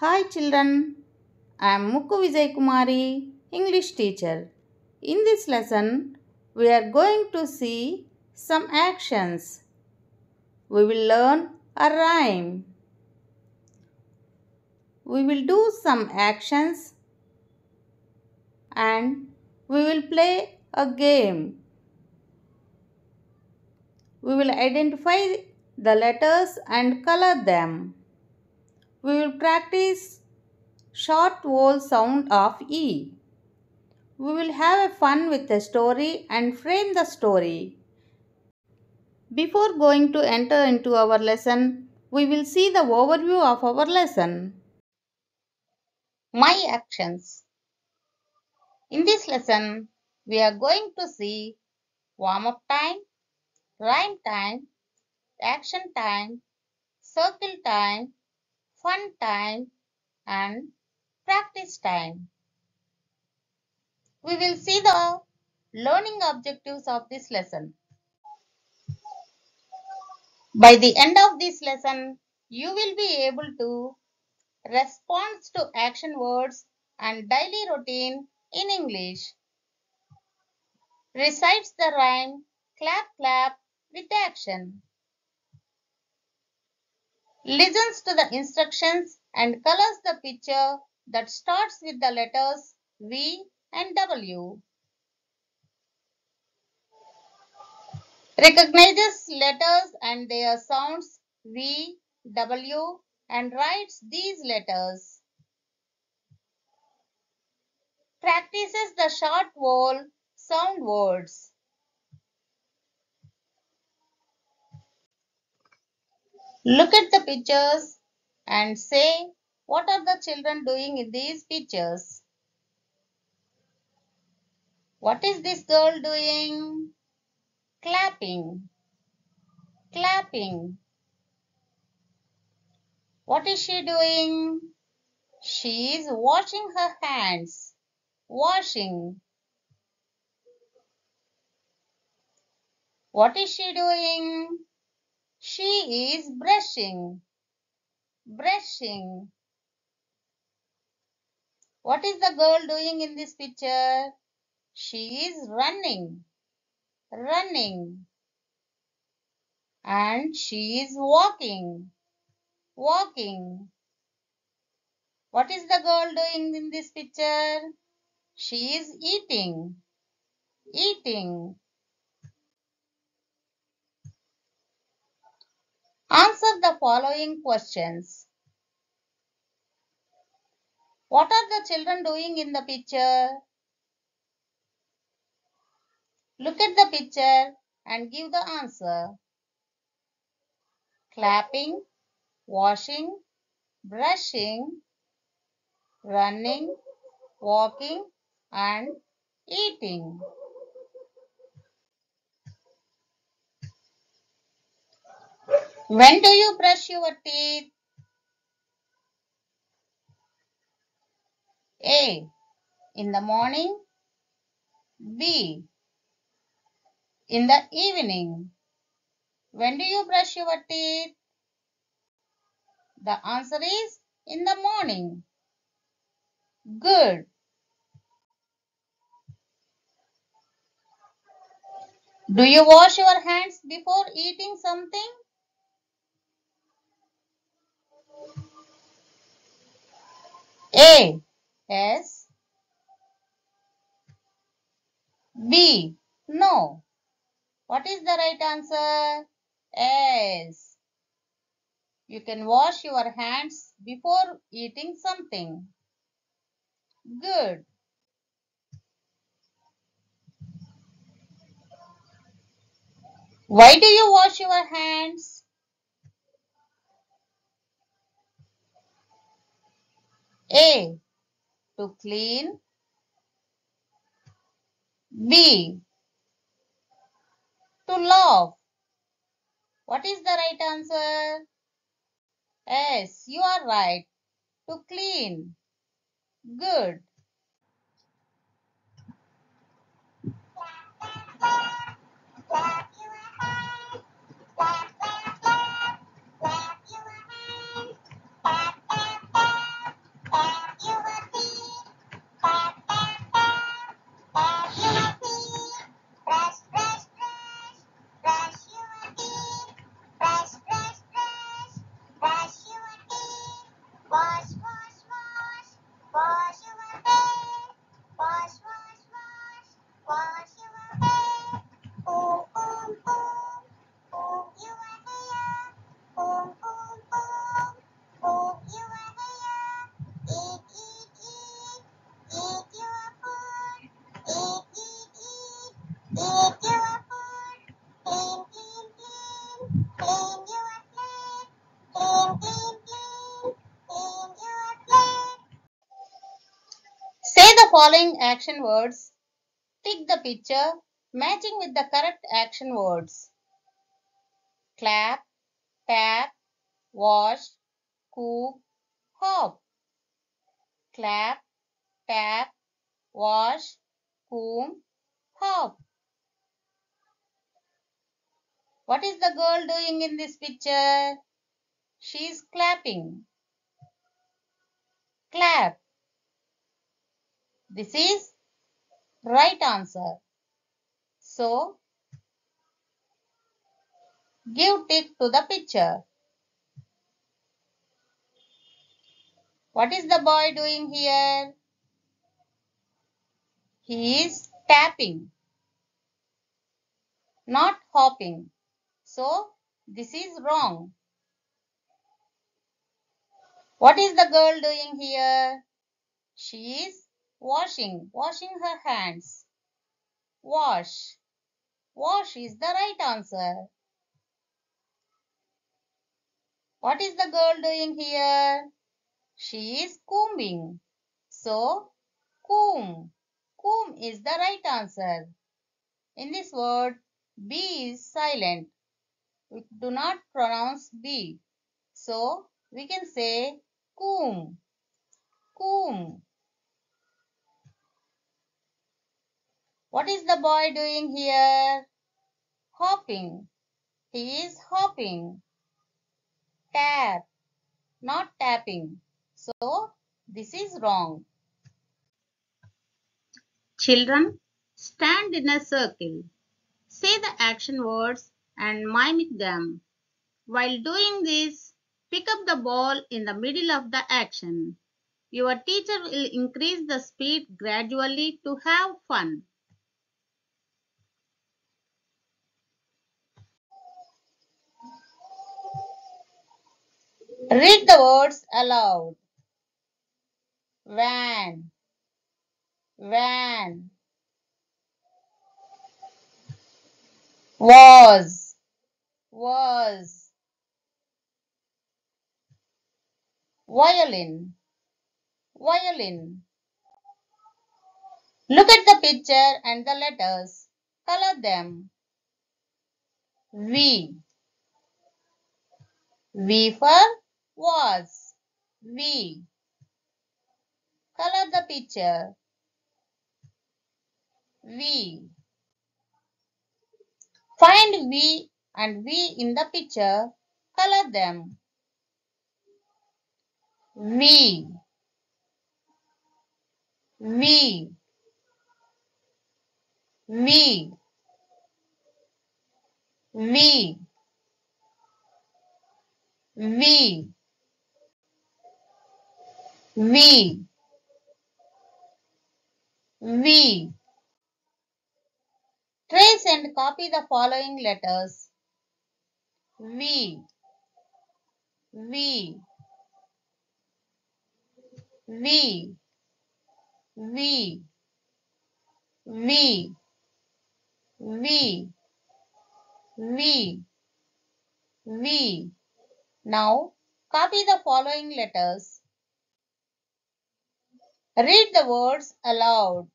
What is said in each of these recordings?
Hi children, I am Mukku Vijaya Kumari, English teacher. In this lesson, we are going to see some actions. We will learn a rhyme. We will do some actions and we will play a game. We will identify the letters and color them. We will practice short vowel sound of E. We will have a fun with the story and frame the story. Before going to enter into our lesson, we will see the overview of our lesson. My actions. In this lesson, we are going to see warm up time, rhyme time, action time, circle time, fun time, and practice time. We will see the learning objectives of this lesson. By the end of this lesson, you will be able to respond to action words and daily routine in English. Recites the rhyme clap clap with action. Listens to the instructions and colors the picture that starts with the letters V and W. Recognizes letters and their sounds V, W and writes these letters. Practices the short vowel sound words. Look at the pictures and say what are the children doing in these pictures. What is this girl doing? Clapping. Clapping. What is she doing? She is washing her hands. Washing. What is she doing? She is brushing. Brushing. What is the girl doing in this picture? She is running. Running. And she is walking. Walking. What is the girl doing in this picture? She is eating. Eating. Answer the following questions. What are the children doing in the picture? Look at the picture and give the answer. Clapping, washing, brushing, running, walking and eating. When do you brush your teeth? A. In the morning. B. In the evening. When do you brush your teeth? The answer is in the morning. Good. Do you wash your hands before eating something? A. Yes. B. No. What is the right answer? Yes. You can wash your hands before eating something. Good. Why do you wash your hands? A. To clean. B. To laugh. What is the right answer? Yes, you are right. To clean. Good. Say the following action words. Take the picture, matching with the correct action words. Clap, tap, wash, cook, hop. Clap, tap, wash, comb, hop. What is the girl doing in this picture? She is clapping. Clap. This is right answer. So, give tick to the picture. What is the boy doing here? He is tapping, not hopping. So, this is wrong. What is the girl doing here? She is washing, washing her hands. Wash. Wash is the right answer. What is the girl doing here? She is combing. So, comb. Comb is the right answer. In this word, B is silent. We do not pronounce B. So, we can say comb. Comb. What is the boy doing here? Hopping. He is hopping. Tap. Not tapping. So, this is wrong. Children, stand in a circle. Say the action words and mimic them. While doing this, pick up the ball in the middle of the action. Your teacher will increase the speed gradually to have fun. Read the words aloud. Van, van, was, was, violin, violin. Look at the picture and the letters. Color them. V. V for was we. Color the picture. We. Find we and we in the picture. Color them. We. We. We. We. We. V. V. Trace and copy the following letters. V. V. V. V. V. V. V. V. Now, copy the following letters. Read the words aloud.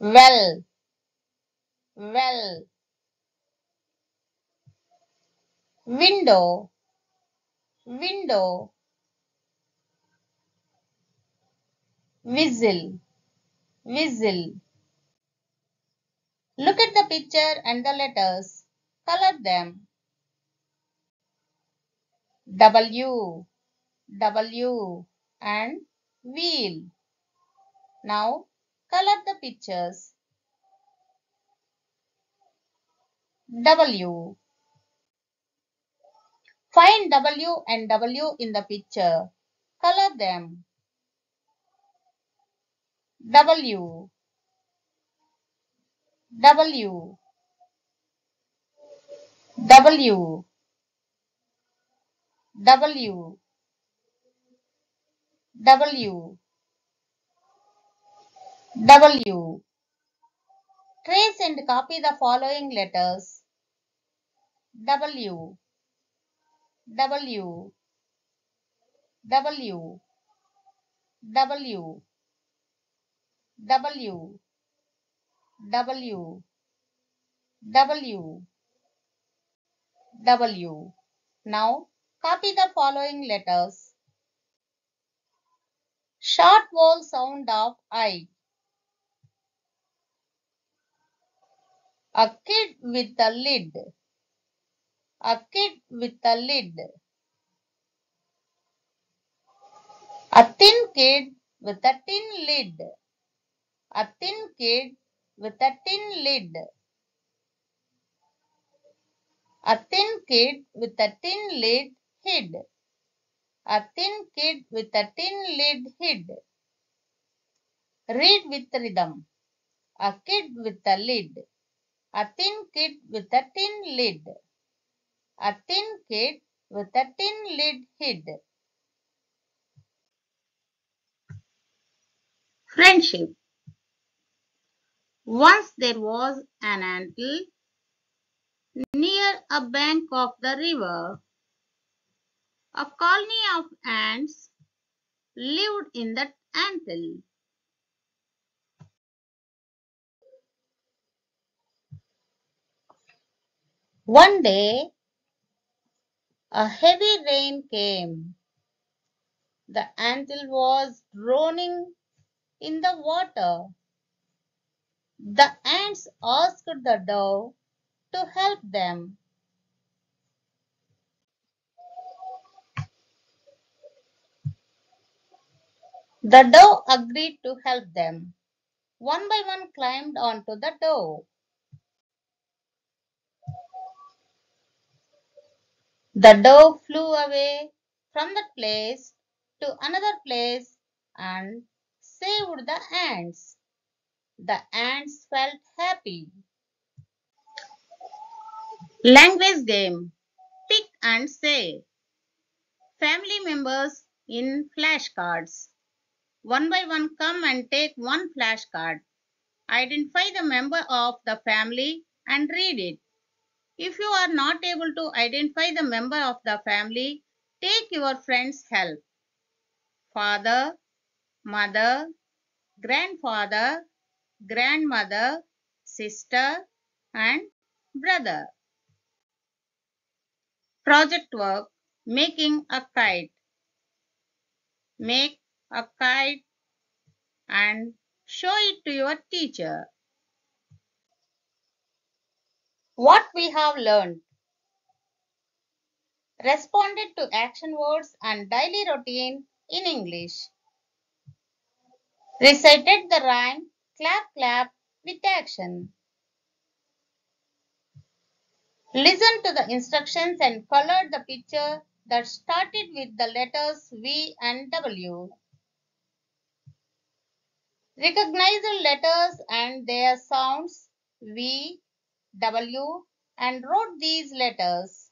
Well, well. Window, window. Whistle, whistle. Look at the picture and the letters. Color them. W, W and wheel. Now color the pictures. W. Find W and W in the picture. Color them. W. W. W. W. W. W. Trace and copy the following letters. W. W. W. W W W W W. Now copy the following letters. Short vowel sound of I. A kid with a lid. A kid with a lid. A thin kid with a tin lid. A thin kid with a tin lid. A thin kid with a tin lid hid. A thin kid with a tin lid hid. Read with rhythm. A kid with a lid. A thin kid with a tin lid. A thin kid with a tin lid hid. Friendship. Once there was an antle near a bank of the river. A colony of ants lived in that antle. One day, a heavy rain came. The antle was drowning in the water. The ants asked the dove to help them. The dove agreed to help them. One by one climbed onto the dove. The dove flew away from that place to another place and saved the ants. The ants felt happy. Language game Pick and say. Family members in flashcards. One by one, come and take one flashcard. Identify the member of the family and read it. If you are not able to identify the member of the family, take your friend's help. Father, mother, grandfather, grandmother, sister, and brother. Project work Making a kite. Make a kite and show it to your teacher. What we have learned. Responded to action words and daily routine in English. Recited the rhyme clap clap with action. Listened to the instructions and colored the picture that started with the letters V and W. Recognized letters and their sounds V, W and wrote these letters.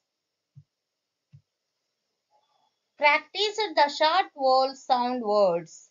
Practice the short vowel sound words.